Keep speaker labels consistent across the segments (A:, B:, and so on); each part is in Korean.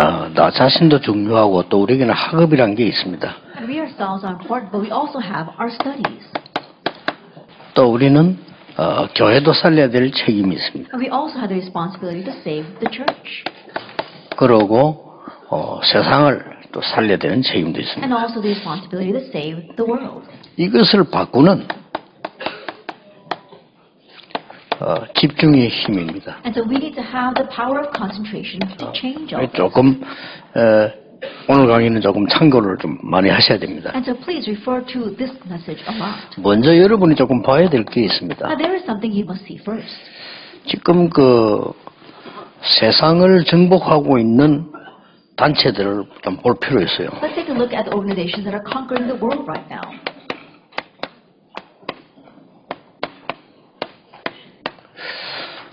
A: 어, 나 자신도 중요하고 또 우리에게는 학업이란 게 있습니다.
B: We ourselves are important, but we also have our studies.
A: 또 우리는 어, 교회도 살려야 될 책임이 있습니다.
B: We also have the responsibility to save the church.
A: 그러고 어, 세상을 또 살려야 되는 책임도 있습니다.
B: And also the responsibility to save the world.
A: 이것을 바꾸는 어, 집중의 힘입니다.
B: And so we need to have the power of concentration to change all.
A: 조금 어, 오늘 강의는 조금 참고를 좀 많이 하셔야 됩니다.
B: And so please refer to this message a lot.
A: 먼저 여러분이 조금 봐야 될 게 있습니다.
B: Now there is something you must see first.
A: 지금 그 세상을 정복하고 있는 단체들을 좀 볼 필요 있어요.
B: Let's take a look at the organizations that are conquering the world right now.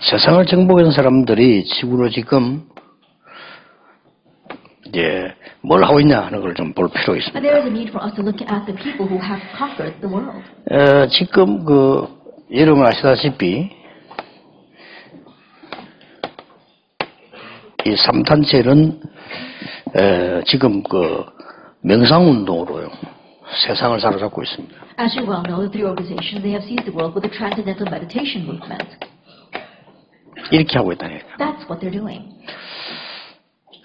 A: 세상을 정복한 사람들이 지구로 지금 이제 뭘 하고 있냐 하는 걸 좀 볼 필요
B: And
A: 있습니다.
B: a.
A: 어, 지금 그 여러분 아시다시피 이 3단체는 에, 지금 그 명상운동으로요 세상을 사로잡고 있습니다.
B: As you well know, the three organizations, they have seized the world with the Transcendental Meditation Movement.
A: 이렇게 하고 있다니까.
B: That's what they're doing.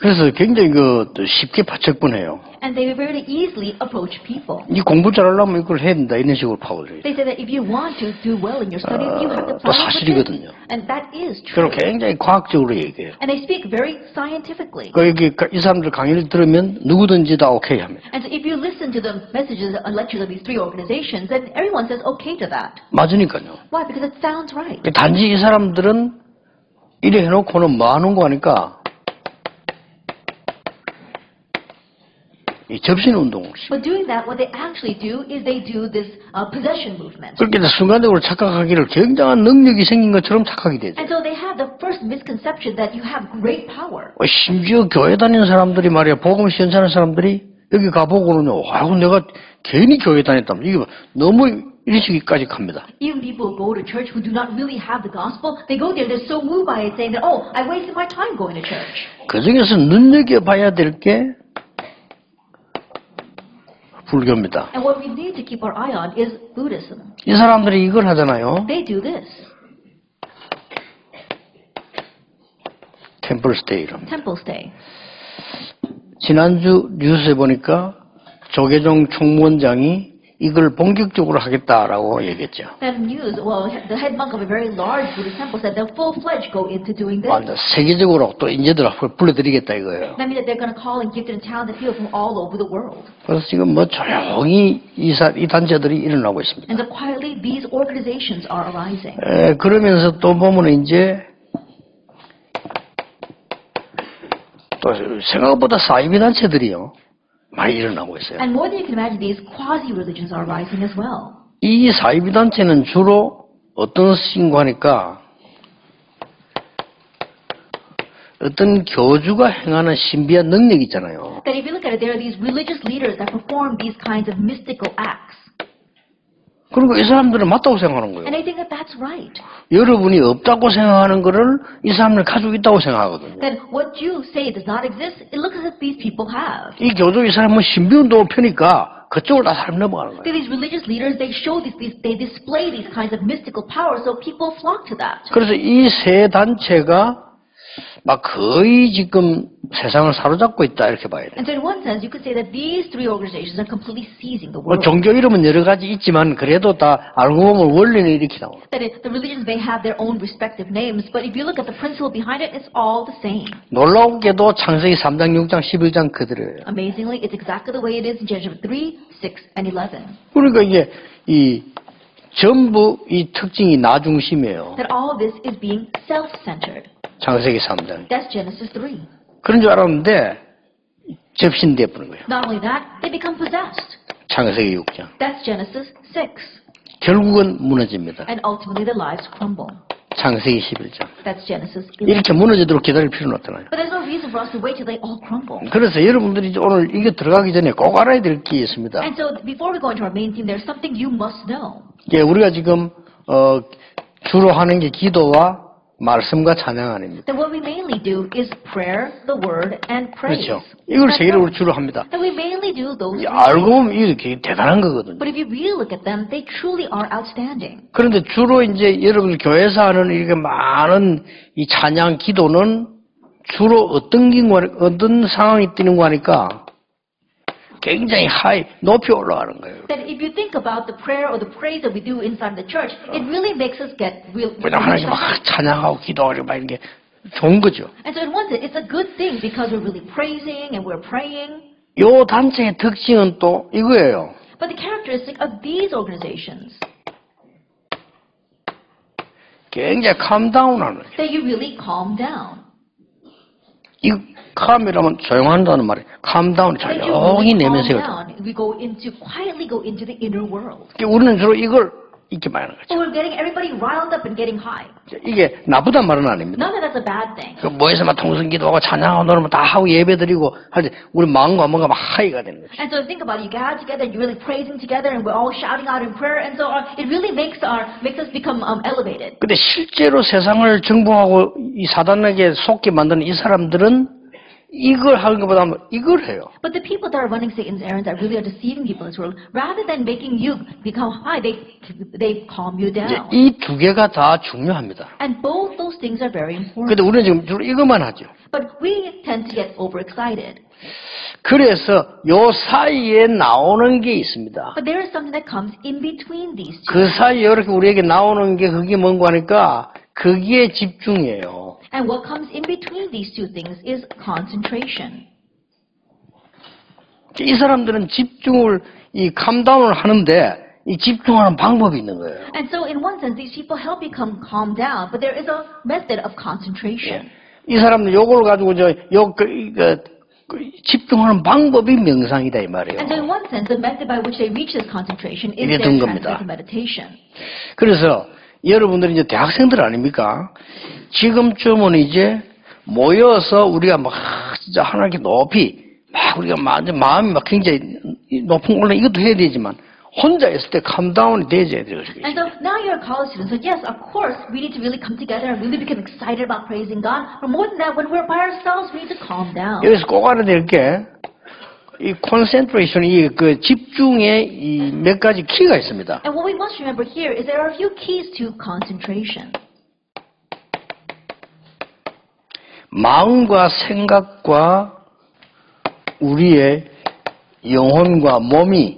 A: 그래서 굉장히 그 쉽게 바척분해요.
B: And they very easily approach people.
A: 이 공부 잘하려면 이걸 해야 된다 이런 식으로 파고들어요.
B: They say that if you want to do well in your studies, you have to with
A: 사실이거든요.
B: And that is true.
A: 그리고 굉장히 과학적으로 얘기해요.
B: And they speak very scientifically.
A: 그 여기 이 사람들 강의를 들으면 누구든지 다 오케이 합니다.
B: And if you listen to the messages and lectures of these three organizations, then everyone says okay to that.
A: 맞으니까요.
B: Why? Because it sounds right.
A: 단지 이 사람들은 이래 해놓고는 뭐 하는 거 하니까 이 접신 운동을 시-
B: But doing that, what they actually do is they do this uh, possession movement.
A: 그렇게 해서 순간적으로 착각하기를 굉장한 능력이 생긴 것처럼 착각이 되죠.
B: And so they have the first misconception that you have great power.
A: 어, 심지어 교회 다니는 사람들이 말이야 복음 시연하는 사람들이 여기 가보고는요 아이고 내가 괜히 교회 다녔다면 이게 너무 이러시기까지 갑니다.
B: Even people go to church who do not really have the gospel, they go there, they're so moved by it, saying that, oh, I wasted my time going to church.
A: 그 중에서 눈여겨봐야 될 게 불교입니다.
B: And what we need to keep our eye on is Buddhism.
A: 이 사람들이 이걸 하잖아요.
B: They do this.
A: 템플 스테이를.
B: Temple stay.
A: 지난주 뉴스에 보니까 조계종 총무원장이 이걸 본격적으로 하겠다라고 얘기했죠.
B: That news, well, the head monk of a very large Buddhist temple said they'll full-fledged go into doing this.
A: 완전 세계적으로 또 인재들 앞으로 불러드리겠다 이거예요.
B: That means that they're going to call in gifted and talented people from all over the world.
A: 그래서 지금 뭐 조용히 이, 사, 이 단체들이 일어나고 있습니다.
B: And so quietly, these organizations are arising.
A: 에, 그러면서 또 보면 이제 또 생각보다 사이비 단체들이요 많이 일어나고 있어요.
B: And more than you can imagine, these quasi-religions are arising as well.
A: 이 사이비 단체는 주로 어떤 식인가 하니까 어떤 교주가 행하는 신비한 능력 있잖아요.
B: That if you look at it, there are these religious leaders that perform these kinds of mystical acts.
A: 그리고 이 사람들은 맞다고 생각하는 거예요.
B: And I think that that's right.
A: 여러분이 없다고 생각하는 거를 이 사람들 가지고 있다고 생각하거든요.
B: That what you say does not exist, it looks as if these people have.
A: 이 교주 이 사람은 신비운동을 펴니까 그쪽으로 다 사람 넘어가는 거예요.
B: these religious leaders, they show these, these, they display these kinds of mystical powers, so people flock to that.
A: 그래서 이 세 단체가 막 거의 지금 세상을 사로잡고 있다 이렇게 봐야 돼요.
B: And so in one sense, you could say that these three organizations are completely seizing the
A: 뭐
B: world.
A: 종교 이름은 여러 가지 있지만 그래도 다 알고 보면 원리는 이렇게 나와요.
B: That it, the religions may have their own respective names, but if you look at the principle behind it, it's all the same.
A: 놀라운게도 창세기 3장, 6장, 11장 그대로예요.
B: Amazingly, it's exactly the way it is in Genesis 3, 6, and 11.
A: 그러니까 이게 이 전부 이 특징이 나 중심이에요.
B: That all of this is being self-centered.
A: 창세기 3장.
B: That's Genesis 3.
A: 그런 줄 알았는데 접신돼 버린 거예요.
B: Not only that, they become possessed.
A: 창세기 6장.
B: That's Genesis 6.
A: 결국은 무너집니다.
B: And ultimately their lives crumble.
A: 창세기 11장.
B: That's Genesis 11.
A: 이렇게 무너지도록 기다릴 필요는 없잖아요.
B: But there's no reason for us to wait till they all crumble.
A: 그래서 여러분들이 오늘 이게 들어가기 전에 꼭 알아야 될 게 있습니다.
B: And so before we go into our main theme, there's something you must know.
A: 예, 우리가 지금 어, 주로 하는 게 기도와 말씀과 찬양 아닙니다.
B: That what we mainly do is prayer, the word, and praise.
A: 그렇죠. 이걸 세 개를 우리 주로 합니다.
B: That we mainly do those
A: 알고. 보면 이게 대단한 거거든요.
B: But if you really look at them, they truly are outstanding.
A: 그런데 주로 이제 여러분 교회에서 하는 이렇게 많은 이 찬양 기도는 주로 어떤 경우 어떤 상황이 뛰는 거 하니까 굉장히 하이 높이 올라가는 거예요.
B: That if you think about the prayer or the praise that we do inside the church, it really makes us get real.
A: 왜냐면 하나님 막 찬양하고 기도하고 막 이게 좋은 거죠.
B: And so in one sense, it's a good thing because we're really praising and we're praying.
A: 요 단체의 특징은 또 이거예요.
B: But the characteristic of these organizations,
A: 굉장히 캄다운하는 거예요.
B: that you really calm down.
A: 이 캄이라면 조용한다는 말이에요. 캄다운 조용히 내면서
B: world.
A: 우리는 주로 이걸 잊게 많이 하는 거죠.
B: So we're getting everybody riled up and getting high.
A: 이게 나쁘단 말은 아닙니다.
B: None of that's a bad thing.
A: 그 모여서만 통성기도하고 찬양하고 노래만 다 하고 예배드리고 할때 우리 마음과 뭔가 막 하이가 되는 거죠.
B: And so think about it, you gather together, you're really praising together, and we're all shouting out in prayer, and so our, it really makes our makes us become um, elevated.
A: 근데 실제로 세상을 정복하고 이 사단에게 속게 만드는 이 사람들은 이걸 하는 것보다 이걸 해요.
B: But the people that are running Satan's errands that really are deceiving people in this world, rather than making you become high, they they calm you
A: 이제
B: down.
A: 이 두 개가 다 중요합니다.
B: And both those things are very important.
A: 근데 우리는 지금 주로 이것만 하죠.
B: But we tend to get overexcited.
A: 그래서 요 사이에 나오는 게 있습니다.
B: But there is something that comes in between these two.
A: 그 사이에 이렇게 우리에게 나오는 게 그게 뭔가 하니까 거기에 집중이에요.
B: And what comes in between these two things is concentration.
A: 이 사람들은 집중을 이 캄다운을 하는데 이 집중하는 방법이 있는 거예요.
B: And so in one sense, these people help you come calm down, but there is a method of concentration.
A: 이 사람들 요걸 가지고 저요 그, 그, 그 집중하는 방법이 명상이다 이 말이에요.
B: And in one sense, the method by which they reach this concentration is their transcendental meditation.
A: 그래서 여러분들이 이제 대학생들 아닙니까? 지금쯤은 이제 모여서 우리가 막 진짜 하나님께 높이 막 우리가 막 마음이 막 굉장히 높은 올라 이것도 해야 되지만 혼자 있을 때 캄다운이 되어야 돼요.
B: And so now you're a college student, so yes, of course, we need to really come together and really become excited about praising God. But more than that, when we're by ourselves, we need to calm down.
A: 여기서 꼭 알아야 될 게, 이 콘센트레이션, 이그 집중의 이몇 가지 키가 있습니다.
B: And what we must remember here is there are a few keys to concentration.
A: 마음과 생각과 우리의 영혼과 몸이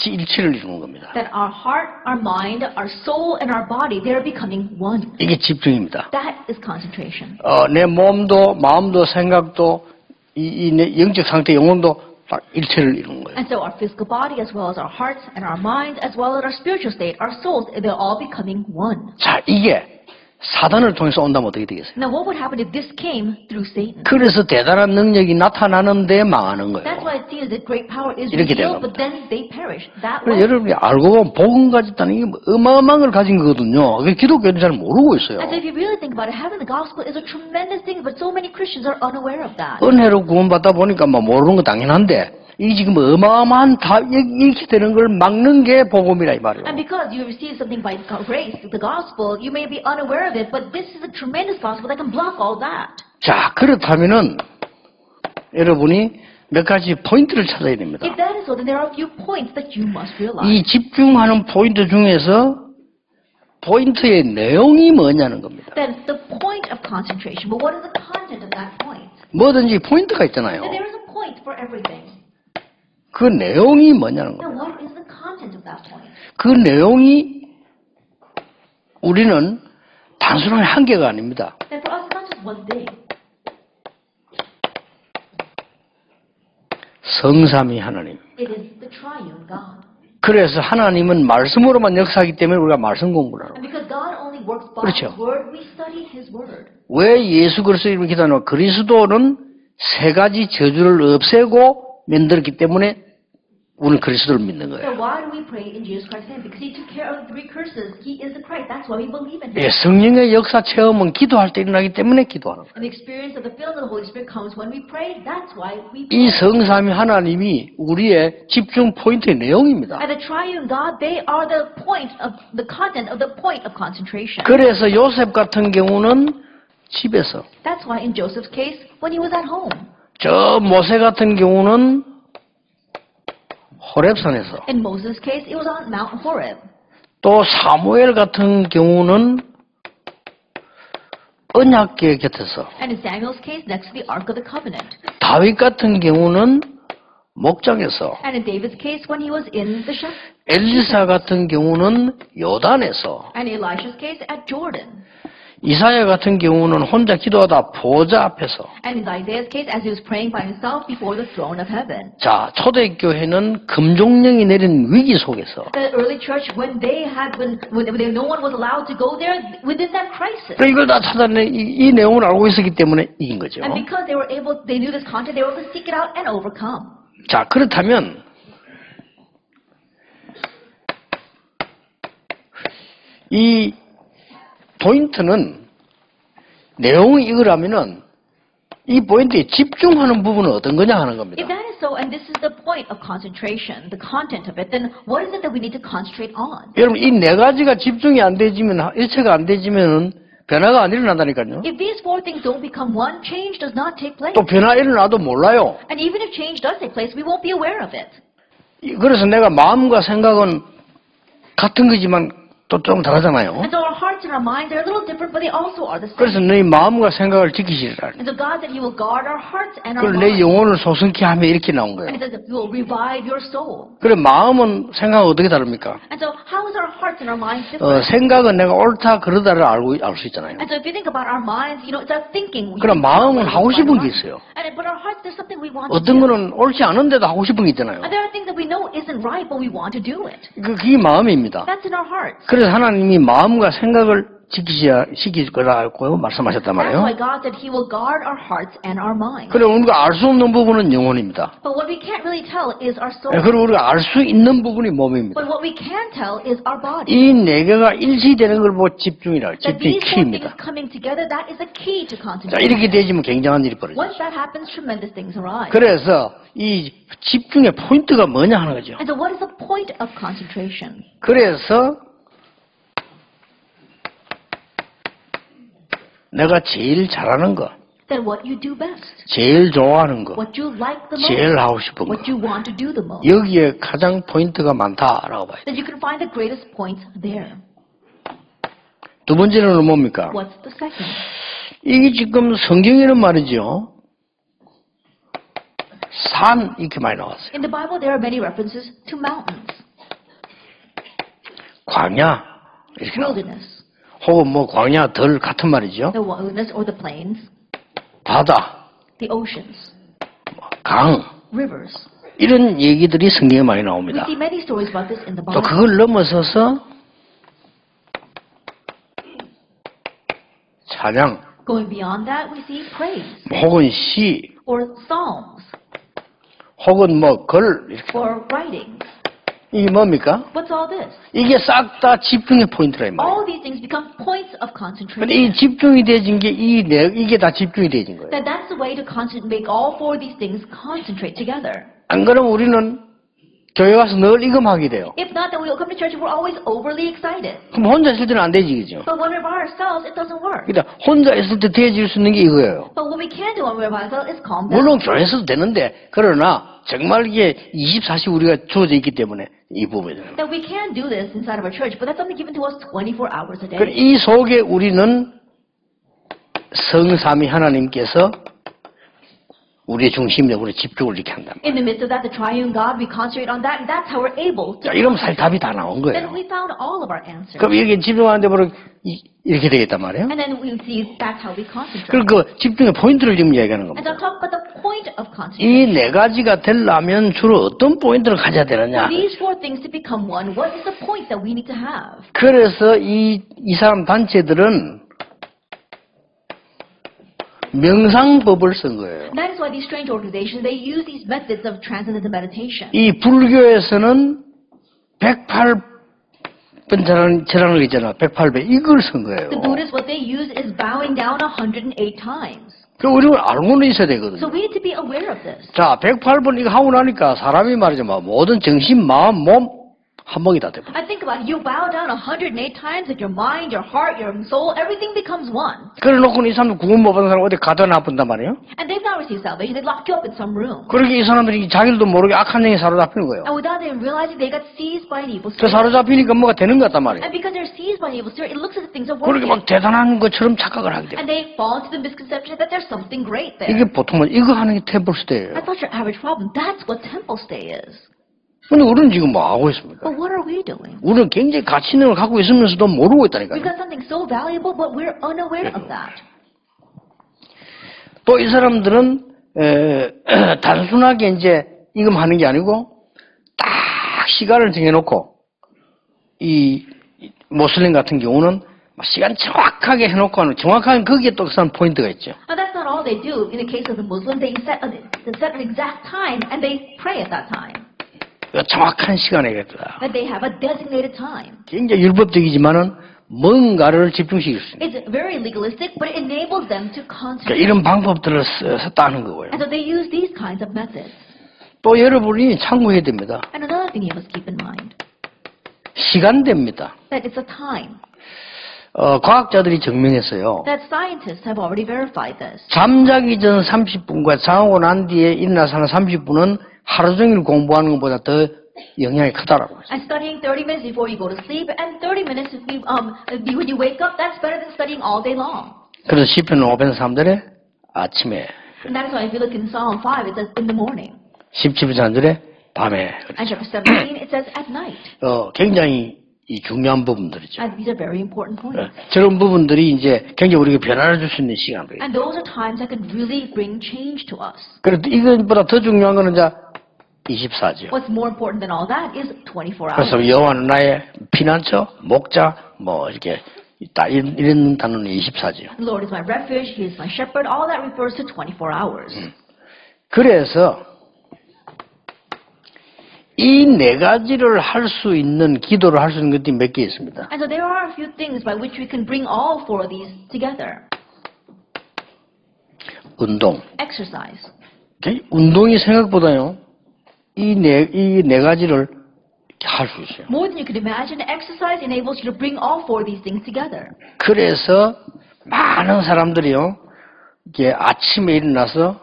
A: 같이 일치를 이루는 겁니다.
B: That our heart, our mind, our soul, and our body, they're becoming one.
A: 이게 집중입니다.
B: That is concentration.
A: 어, 내 몸도 마음도 생각도 이, 이내 영적 상태 영혼도 다 일체를 이루는 거예요.
B: And so our physical body, as well as our hearts and our minds, as well as our spiritual state, our souls, they're all becoming one.
A: 자, 이게 사단을 통해서 온다면 어떻게 되겠어요?
B: Now, what would happen if this came through Satan?
A: 그래서 대단한 능력이 나타나는데 망하는 거예요.
B: why it seems that great power is
A: 이렇게 된
B: revealed, but
A: 겁니다.
B: then they perish. That
A: 그래서
B: way.
A: 여러분이 알고 보면 복음 가졌다는 게 어마어마한 걸 가진 거거든요. 기독교는 잘 모르고 있어요.
B: And so if you really think about it, having the gospel is a tremendous thing, but so many Christians are unaware of that.
A: 은혜로 구원받다 보니까 뭐 모르는 거 당연한데 이 지금 어마어마한 다 이렇게 되는 걸 막는 게 복음이라 이 말이에요.
B: And because you receive something by grace, the gospel, you may be unaware of it, but this is a tremendous gospel that can block all that.
A: 자 그렇다면은 여러분이 몇 가지 포인트를 찾아야 됩니다.
B: If that is so, then there are a few points that you must realize.
A: 이 집중하는 포인트 중에서 포인트의 내용이 뭐냐는 겁니다.
B: That is the point of concentration. But what is the content of that point?
A: 뭐든지 포인트가 있잖아요.
B: There is a point for everything.
A: 그 내용이 뭐냐는 겁니다. 그 내용이 우리는 단순한 한계가 아닙니다. 성삼위 하나님. 그래서 하나님은 말씀으로만 역사하기 때문에 우리가 말씀 공부를 하는
B: by
A: 그렇죠. 왜 예수 그리스도 이름을 기도하냐? 그리스도는 세 가지 저주를 없애고 만들었기 때문에 우리는 그리스도를 믿는 거예요. 예, 성령의 역사 체험은 기도할 때 일어나기 때문에 기도하는 거예요. 이. 성삼위 하나님이 우리의 집중 포인트의 내용입니다. 그래서 요셉 같은 경우는 집에서,
B: That's why in Joseph's case, when he was at home,
A: 저 모세 같은 경우는 호랩산에서,
B: in Moses' case, it was on Mount Horeb.
A: 또 사무엘 같은 경우는 언약궤 곁에서,
B: And in Samuel's case, next to the Ark of the Covenant.
A: 다윗 같은 경우는 목장에서,
B: And in David's case, when he was in the shep.
A: 엘리사 같은 경우는 요단에서,
B: And Elisha's case, at Jordan.
A: 이사야 같은 경우는 혼자 기도하다 보좌 앞에서.
B: And in Isaiah's case, as he was praying by himself before the throne of heaven.
A: 자, 초대교회는 금종령이 내린 위기 속에서
B: The early church, when they had been, when they, no one was allowed to go there, within that crisis.
A: 그러니까 이걸 다 찾아내 이, 이 내용을 알고 있었기 때문에 이긴 거죠.
B: And because they were able, they knew this content, they were able to seek it out and overcome.
A: 자, 그렇다면 이 포인트는 내용이 이거라면은 이 포인트에 집중하는 부분은 어떤 거냐 하는 겁니다.
B: If that is so, and this is the point of concentration, the content of it, then what is it that we need to concentrate on?
A: 여러분 이 네 가지가 집중이 안 되지면 일체가 안 되지면은 변화가 안 일어난다니까요.
B: If these four things don't become one, change does not take place.
A: 또 변화 일어나도 몰라요.
B: And even if change does take place, we won't be aware of it.
A: 이- 그래서 내가 마음과 생각은 같은 거지만 또좀 다르잖아요.
B: And so our hearts and our minds, they're a little different, but they also are the
A: 그래서
B: same.
A: 너희 마음과 생각을 지키시리라.
B: And so God said He will guard our hearts and our
A: 그걸 내
B: minds.
A: 영혼을 소성케 하며 이렇게 나온
B: And
A: 거예요.
B: He says that He will revive your soul.
A: 그래 마음은 생각은 어떻게 다릅니까?
B: And so how is our hearts and our minds
A: 어,
B: different?
A: 생각은 내가 옳다 그러다를 알고 알 수 있잖아요.
B: And so if you think about our minds, you know, it's our thinking. We
A: 그럼 마음은 하고 싶은 게. 있어요.
B: And but our hearts, there's something we want to
A: 어떤. 거는 옳지 않은데도 하고 싶은 게 있잖아요.
B: And there are things that we know isn't right, but we want to do it.
A: 그, 그게 마음입니다.
B: That's in our hearts.
A: 그래서 하나님이 마음과 생각을 지키셔야 시킬 거라고 말씀하셨단
B: That's
A: 말이에요.
B: why God said He will guard our hearts and our minds.
A: 그래 우리가 알 수 없는 부분은 영혼입니다.
B: But what we can't really tell is our soul.
A: 예, 그리고 우리가 알 수 있는 부분이 몸입니다.
B: But what we can tell is our body.
A: 이네 개가 일치되는 걸 보고 집중이라
B: things
A: 키입니다.
B: coming together, that is the key to
A: 자
B: concentration.
A: 이렇게 되지면 굉장한 일이 벌어져요.
B: Once that happens, tremendous things arise.
A: 그래서 이 집중의 포인트가 뭐냐 하는 거죠.
B: And so what is the point of concentration?
A: 그래서 내가 제일 잘하는 거,
B: Then what you do best.
A: 제일 좋아하는 거,
B: What you like the most.
A: 제일 하고 싶은 거.
B: What you want to do the most.
A: 여기에 가장 포인트가 많다라고 봐요.
B: That you can find the greatest points there.
A: 두 번째는 뭡니까?
B: What's the second?
A: 이게 지금 성경에는 말이죠. 산 이렇게 많이 나왔어요.
B: In the Bible, there are many references to mountains,
A: 광야 이렇게 나와요. 혹은 뭐 광야 덜 같은 말이죠.
B: the wilderness or the plains,
A: 바다,
B: the oceans,
A: 강
B: rivers.
A: 이런 얘기들이 성경에 많이
B: We
A: 나옵니다.
B: see many stories about this in the
A: 또
B: Bible.
A: 그걸 넘어서서 찬양
B: Going beyond that, we see praise
A: 혹은 시
B: or psalms
A: 혹은 뭐 글
B: or writings.
A: 이게 뭡니까?
B: What's all this?
A: 이게 싹 다 집중의 포인트라 이 말이에요.
B: All these things become points of
A: 근데 이. 집중이 되진 게이 이게 다 집중이 되진 거예요.
B: That that's the way to concentrate, make all four of these things concentrate together.
A: 안 그러면 우리는 교회 가서 늘 이금하게 돼요.
B: If not, then we'll come to church and we're always overly excited.
A: 그럼 혼자 있을 때는 안 되지, 그죠?
B: But when we're by ourselves, it doesn't work.
A: 그러니까 혼자 있을 때 되어질 수 있는 게 이거예요.
B: But what we can do when we're by ourselves is calm down.
A: 물론 교회에서도 되는데, 그러나 정말 이게 24시 우리가 주어져 있기 때문에 이 부분이에요.
B: That we can do this inside of our church, but that's something given to us 24 hours a day.
A: 속에 우리는 성삼위 하나님께서 우리의 우리 집중을 이렇게 한다.
B: In the midst of that, the triune God, we concentrate on that, and that's how we're able to.
A: 자, 이러면 사실 답이 다 나온
B: Then
A: 거예요.
B: we found all of our answers.
A: 그럼 여기 집중하는데 바로 이- 이렇게 되겠단 말이에요.
B: And then we see that's how we concentrate.
A: 그리고 그 집중의 포인트를 지금
B: And
A: 겁니다.
B: so talk about the point of
A: 이
B: concentration.
A: 네 가지가 되려면 주로 어떤 포인트를 가져야 되느냐.
B: For these four things to become one, what is the point that we need to have?
A: 그래서 이, 이 사람 단체들은 명상법을 쓴 거예요.
B: And that is why these strange organizations, they use these methods of transcendental meditation.
A: 이 불교에서는 108번 절하는, 절하는 거 있잖아. 108배. 이걸 쓴 거예요.
B: The Buddhists, what they use is bowing down 108 times.
A: 그 우리는 알고는 있어야 되거든요.
B: So we need to be aware of this.
A: 자, 108번 이거 하고 나니까 사람이 말이죠. 뭐 모든 정신, 마음, 몸 한몫이 다 돼버려.
B: I think about it. You bow down 108 times and your mind, your heart, your soul, everything becomes one.
A: 그래 놓고 이 사람들 구원 못 받은 사람 어디 가둬 놔본단 말이에요.
B: And they've not received salvation. They lock you up in some room.
A: 그렇게 이 사람들이 자기들도 모르게 악한 영에 사로잡히는 거예요.
B: And without them realizing they got seized by an evil
A: 그
B: spirit.
A: 사로잡히니까 뭐가 되는 것 같단 말이에요.
B: And because they're seized by an evil spirit, it looks as if things are
A: 그렇게
B: working.
A: 막 대단한 것처럼 착각을 하게 돼요.
B: And they fall into the misconception that there's something great there.
A: 이게 보통 뭐 이거 하는 게 템플 스테이예요.
B: That's not your average problem. That's what temple stay is.
A: 근데 우리는 지금 뭐 하고 있습니까?
B: But what are we doing?
A: 우리는 굉장히 가치 있는 걸 갖고 있으면서도 모르고
B: We've
A: 있다니까요.
B: got something so valuable, but we're unaware of that.
A: 또 이 사람들은 에, 단순하게 이제 이것만 하는 게 아니고 딱 시간을 정해놓고 이 모슬림 같은 경우는 막 시간 정확하게 해놓고 하는 정확하게 거기에 또선 포인트가 있죠.
B: But that's not all they do. In the case of the Muslims, they set, they set an exact time and they pray at that time.
A: 그 정확한 시간이겠다.
B: That they have a designated time.
A: 굉장히 율법적이지만은 뭔가를 집중시킬 수 있는
B: It's very legalistic, but it enables them to
A: 그러니까
B: concentrate.
A: 이런 방법들을 써- 썼다는 거고요.
B: And so they use these kinds of methods.
A: 또 여러분이 참고해야 됩니다.
B: And another thing you must keep in mind,
A: 시간대입니다.
B: that it's a time.
A: 어, 과학자들이 증명했어요.
B: That scientists have already verified this.
A: 잠자기 전 30분과 자고 난 뒤에 일어나서 하는 30분은 하루 종일 공부하는 것보다 더 영향이 크다라고 했어요.
B: And studying 30 minutes before you go to sleep, and 30 minutes you, um, when you wake up, that's better than studying all day long.
A: 그래서 시편 503절에 아침에,
B: And that is why if you look in Psalm 5, it says in the morning.
A: 17절에 밤에.
B: And chapter 17, it says at night.
A: 어, 굉장히 이 중요한 부분들이죠.
B: And these are very important
A: 어,
B: points.
A: 저런 부분들이 이제 굉장히 우리가 변화를 줄 수 있는 시간들이에요.
B: And those are times that can really bring change to us.
A: 그래도 이것보다 더 중요한 거는 이제 24죠.
B: What's more important than all that is 24 hours.
A: 그래서 여호와는 나의 피난처, 목자, 뭐 이렇게 다 이런, 이런 단어는 24죠.
B: The Lord is my refuge, He is my shepherd. All that refers to 24 hours.
A: 그래서 이 네 가지를 할 수 있는 기도를 할 수 있는 것들이 몇 개 있습니다.
B: And so there are a few things by which we can bring all four of these together.
A: 운동.
B: Exercise.
A: 그 운동이 생각보다요. 이 네, 이 네 가지를 할 수 있어요.
B: More than you can imagine, exercise enables you to bring all four of these things together.
A: 그래서 많은 사람들이요. 이게 아침에 일어나서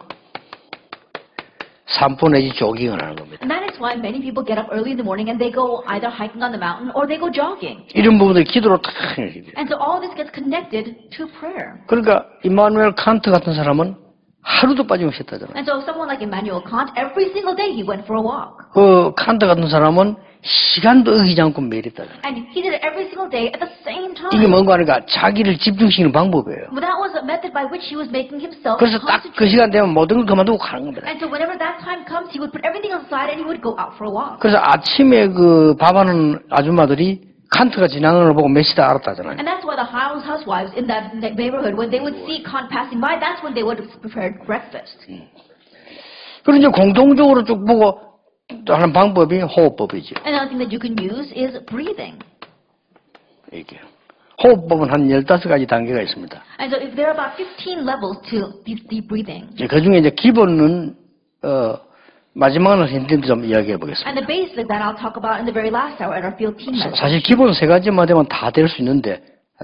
A: 산보 내지 조깅을 하는 겁니다.
B: And that is why many people get up early in the morning and they go either hiking on the mountain or they go jogging.
A: 이런 부분들이 기도로 탁 이렇게 돼요.
B: And so all this gets connected to prayer.
A: 그러니까 이마누엘 칸트 같은 사람은 하루도 빠짐없이 했다잖아요.
B: And so someone like Immanuel Kant, every single day he went for a walk.
A: 그 칸트 같은 사람은 시간도 어기지 않고 매일 했다잖아요.
B: And he did it every single day at the same
A: 이게. 뭔가 하니까 자기를 집중시키는 방법이에요.
B: But that was a method by which he was making himself
A: 그래서 딱 그. 시간 되면 모든 걸 그만두고 가는 겁니다.
B: And so whenever that time comes, he would put everything aside and he would go out for a walk.
A: 그래서 아침에 그 밥하는 아줌마들이 칸트가 지나가는 걸 보고 몇 시다 알았다잖아요.
B: And that's why the house housewives in that that neighborhood, when they would see Kant passing by, that's when they would have prepared breakfast.
A: 그리고 이제 공통적으로 쭉 보고 또 하는 방법이 호흡법이죠.
B: Another thing that you can use is breathing.
A: 이게. 호흡법은 한 15가지 단계가 있습니다.
B: And so if there are about 15 levels to deep, deep breathing.
A: 그 중에 이제 기본은, 어, 마지막으로 힌트 좀 이야기해 보겠습니다.
B: And the basic that I'll talk about in the very last hour at our field team
A: 사-
B: message.
A: 사실 기본 세 가지만 되면 다 될 수 있는데,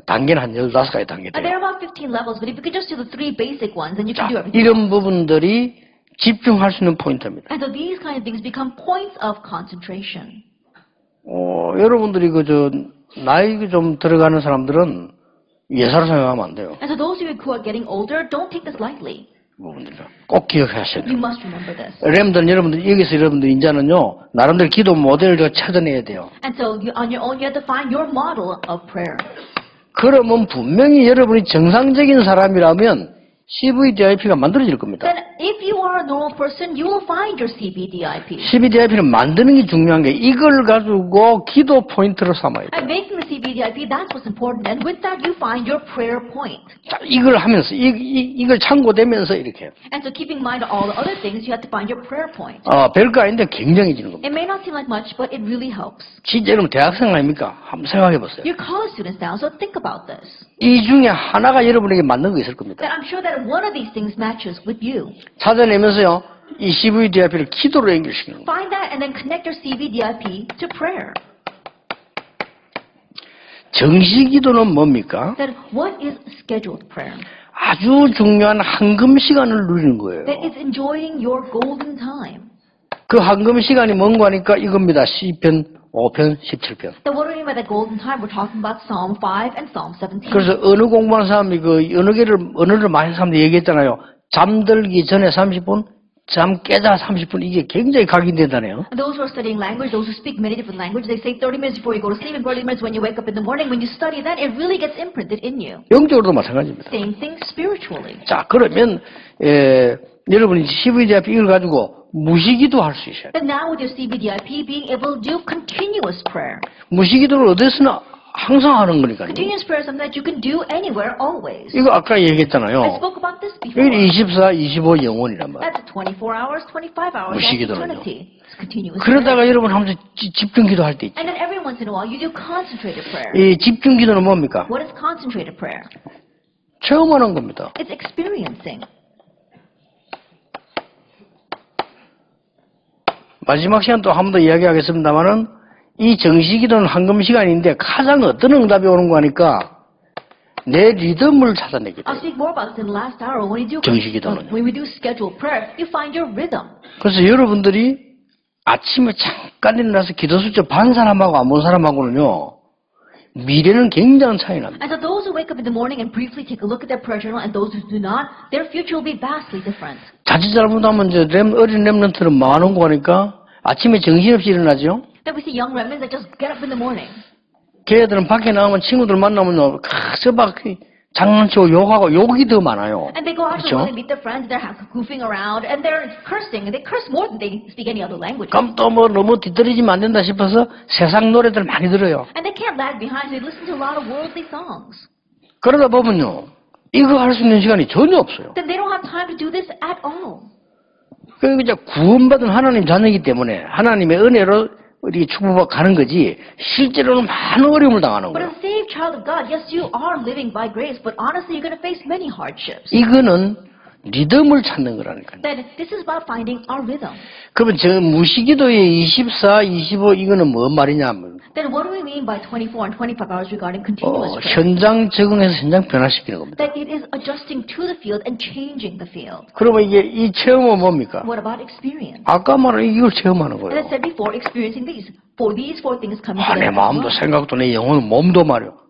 A: 단계는 한 15가지 단계
B: And there
A: 돼요.
B: are about 15 levels, but if you could just do the three basic ones, then you can
A: 자,
B: do everything.
A: 이런 부분들이 집중할 수 있는 포인트입니다.
B: And so these kind of things become points of concentration.
A: 어, 여러분들이 그, 저, 나이 좀 들어가는 사람들은 예사로 생각하면 안 돼요.
B: And so those of you who are getting older, don't take this lightly.
A: 부분들을. 꼭 기억하셔야 돼요.
B: This.
A: 여러분들, 여러분들, 여기서 여러분들, 이제는요, 나름대로 기도 모델을 저 찾아내야 돼요.
B: And so you, on your own, you have to find your model of prayer.
A: 그러면 분명히 여러분이 정상적인 사람이라면 CVDIP가 만들어질 겁니다.
B: Then you are a normal person, you will find your CBDIP.
A: CVDIP를 만드는 게 중요한 게 이걸 가지고 기도 포인트로 삼아야.
B: And making the CBDIP, that's what's important. And with that, you find your prayer point.
A: 자, 이걸 하면서 이, 이, 이걸 참고되면서 이렇게
B: And so keeping in mind all the other things, you have to find your prayer point.
A: 어, 별거 아닌데 굉장해지는 겁니다.
B: It may not seem like much, but it really helps.
A: 진짜 여러분 대학생 아닙니까? 한번 생각해 보세요.
B: You're college students now, so think about this.
A: 이 중에 하나가 여러분에게 맞는 거 있을 겁니다.
B: That I'm sure that one of these things matches with you.
A: 찾아내면서요, 이 CVDIP를 기도로 연결시키는 거예요.
B: Find that and then connect your CBDIP to prayer.
A: 정시 기도는 뭡니까?
B: Then what is scheduled prayer?
A: 아주 중요한 황금 시간을 누리는 거예요.
B: That is enjoying your golden time.
A: 그 황금 시간이 뭔가 하니까 이겁니다. 시편 5편, 17편.
B: Then what do we mean by that golden time? We're talking about Psalm 5 and Psalm 17.
A: 그래서 어느 공부하는 사람이 그 언어계를, 언어를 많이 하는 사람들이 얘기했잖아요. 잠들기 전에 30분, 잠 깨자 30분, 이게 굉장히 각인된다네요.
B: Those who are studying language, those who speak many different languages, they say 30 minutes before you go to sleep and 30 minutes when you wake up in the morning. When you study that, it really gets imprinted in you.
A: 영적으로도 마찬가지입니다.
B: Same thing spiritually.
A: 자, 그러면, 에, 여러분이 CVDIP 이걸 가지고 무시기도 할 수 있어요.
B: But now with your CBDIP, being able to do continuous prayer.
A: 무시기도를 어디서 나 항상 하는 거니까요.
B: Continuous prayer is something that you can do anywhere, always.
A: 이거 아까 얘기했잖아요.
B: spoke about this before.
A: 여기 24, 25 영원이란 말이에요.
B: That's 24 hours, 25 hours, that's
A: 무시기도는요.
B: eternity. It's continuous prayer.
A: 그러다가 여러분 하면서 지- 집중 기도 할 때 있죠.
B: And then every once in a while, you do concentrated prayer.
A: 이 집중 기도는 뭡니까?
B: What is concentrated prayer?
A: 체험하는 겁니다.
B: It's experiencing.
A: 마지막 시간 또 한 번 더 이야기하겠습니다만은 이 정시기도는 황금 시간인데 가장 어떤 응답이 오는 거 하니까 내 리듬을 찾아내게 돼요.
B: your rhythm.
A: 그래서 여러분들이 아침에 잠깐 일어나서 기도 수첩 반 사람하고 안 본 사람하고는요 미래는 굉장한 차이 납니다.
B: And so those who wake up in the morning and briefly take a look at their prayer journal and those who do not, their future will be vastly different.
A: 자칫 잘못하면 이제 렘, 어린 렘런트는 많은 거 하니까 아침에 정신없이 일어나죠.
B: Then we see young remnants that just get up in the morning.
A: 걔들은 밖에 나가면 친구들 만나면 그막 장난치고 욕하고 욕이 더 많아요.
B: And they go out
A: 그렇죠?
B: they meet their friends, they're goofing around and they're cursing. And they curse more than they speak any other language.
A: 그럼 또뭐 너무 뒤떨어지면 안 된다 싶어서 세상 노래들 많이 들어요.
B: And they can't lag behind, they listen to a lot of worldly songs.
A: 그러다 보면요. 이거 할 수 있는 시간이 전혀 없어요.
B: Then they don't have time to do this at all.
A: 그러니까 구원받은 하나님 자녀이기 때문에 하나님의 은혜로 이렇게 축복받고 가는 거지 실제로는 많은 어려움을 당하는 거예요.
B: as a saved child of God, yes, you are living by grace, but honestly, you're going to face many hardships.
A: 이거는 리듬을 찾는 거라니까요.
B: Our rhythm.
A: 그러면 저 무시기도의 24, 25 이거는 뭔 말이냐면
B: Then what do we mean by 24 and 25 hours regarding
A: 어? 현장 적응해서 현장 변화시키는 겁니다. 그러면 이게 이 체험은 뭡니까? 아까 말한 이걸 체험하는 거예요. 아, 내 마음도. 생각도 내 영혼 몸도 말이요.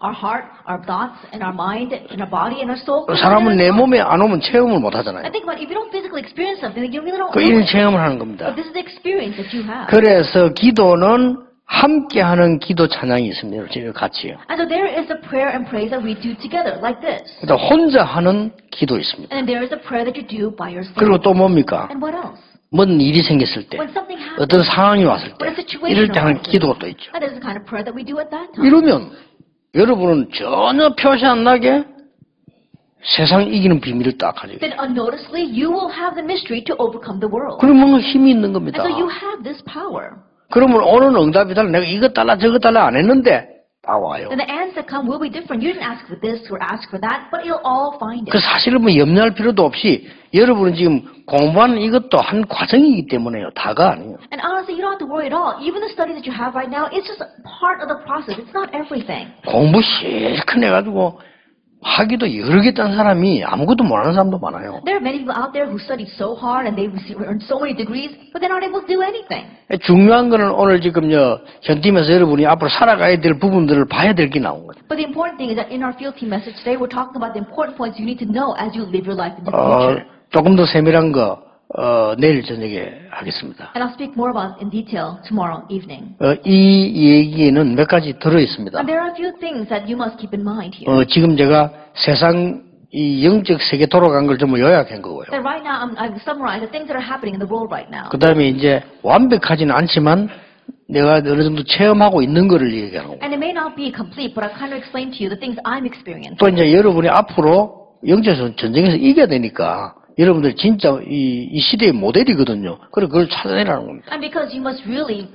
B: Our heart, our thoughts, and our mind, and our body, and our soul.
A: 그 사람은 내 몸에 안 오면 체험을 못 하잖아요.
B: I think about it, if you don't physically experience something, then you really don't
A: 그
B: know
A: 이런
B: it.
A: 체험을 하는 겁니다.
B: But this is the experience that you have.
A: 그래서 기도는 함께하는 기도 찬양이 있습니다. 지금 같이요.
B: And so there is a prayer and praise that we do together, like this.
A: 그래서 혼자 하는 기도 있습니다.
B: And then there is a prayer that you do by yourself.
A: 그리고 또 뭡니까?
B: And what else?
A: 뭔 일이 생겼을 때. 어떤 상황이 왔을 때, 이럴 때 하는. 기도가 또 있죠. 이러면 여러분은 전혀 표시 안 나게 세상 이기는 비밀을 딱 가지고
B: Then unnoticeably, you will have the mystery to overcome the world.
A: 그러면 힘이 있는 겁니다.
B: so you have this power.
A: 그러면 오는 응답이 달라. 내가 이것 달라 저것 달라 안 했는데 다 와요.
B: And the answers that come will be different. You didn't ask for this or ask for that, but you'll all find
A: 그. 사실은 뭐 염려할 필요도 없이 여러분은 지금 공부하는 이것도 한 과정이기 때문에요. 다가 아니에요.
B: And honestly, you don't have to worry at all. Even the study that you have right now, it's just part of the process. It's not everything.
A: 공부 실컷 해가지고 하기도 여러 개 딴 사람이 아무것도 못하는 사람도 많아요.
B: There are many people out there who studied so hard and they earned so many degrees, but they're not able to do anything.
A: 중요한 거는 오늘 지금 저 현팀에서 여러분이 앞으로 살아가야 될 부분들을 봐야 될 게 나온 거죠.
B: But the important thing is that in our field team message today, we're talking about the important points you need to know as you live your life in the
A: 어,
B: future.
A: 조금 더 세밀한 거 어, 내일 저녁에 하겠습니다.
B: And I'll speak more about in detail tomorrow evening.
A: 어, 이 얘기는 몇 가지 들어 있습니다.
B: And there are a few things that you must keep in mind here.
A: 어, 지금 제가 세상 이 영적 세계 돌아간 걸 좀 요약한 거고요.
B: That right now, I'm, I've summarized the things that are happening in the world right now.
A: 그 다음에 이제 완벽하지는 않지만 내가 어느 정도 체험하고 있는 거를 얘기하는 거고.
B: And it may not be complete, but I'm trying to explain to you the things I'm experiencing.
A: 또 이제 여러분이 앞으로 영적 전쟁에서 이겨야 되니까 여러분들 진짜 이, 이 시대의 모델이거든요. 그래 그걸 찾아내라는 겁니다.
B: And because you must really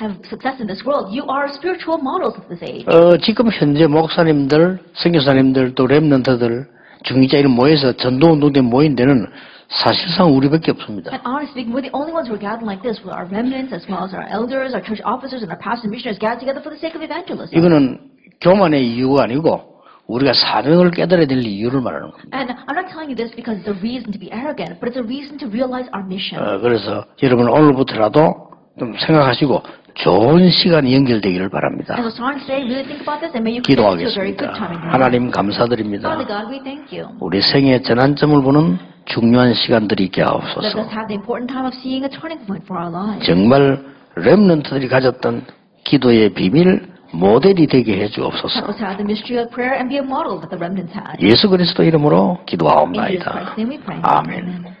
B: have success in this world, you are spiritual models of this age.
A: 어, 지금 현재 목사님들, 선교사님들, 또 랩런트들, 중위자 이런 모여서 전도 운동대 모인 데는 사실상 우리밖에 없습니다.
B: And honestly we're the only ones who are gathered like this. We're our remnants, as well as our elders, our church officers, and our pastors and missionaries gathered together for the sake of evangelism.
A: 이거는 교만의 이유가 아니고 우리가 사명을 깨달아야 될 이유를 말하는 겁니다.
B: And I'm not telling you this because it's a reason to be arrogant, but it's a reason to realize our mission.
A: 어, 그래서 여러분 오늘부터라도 좀 생각하시고 좋은 시간이 연결되기를 바랍니다.
B: And so starting today, really think about this, and may you get into a very good
A: 기도하겠습니다.
B: time life.
A: 하나님 감사드립니다.
B: Father God, we thank you.
A: 우리 생의 전환점을 보는 중요한 시간들이 있게
B: Let
A: 하옵소서.
B: us have the important time of seeing a turning point for our lives.
A: 정말 렘넌트들이 가졌던 기도의 비밀 모델이 되게 해 주옵소서. 예수 그리스도 이름으로 기도하옵나이다. 아멘.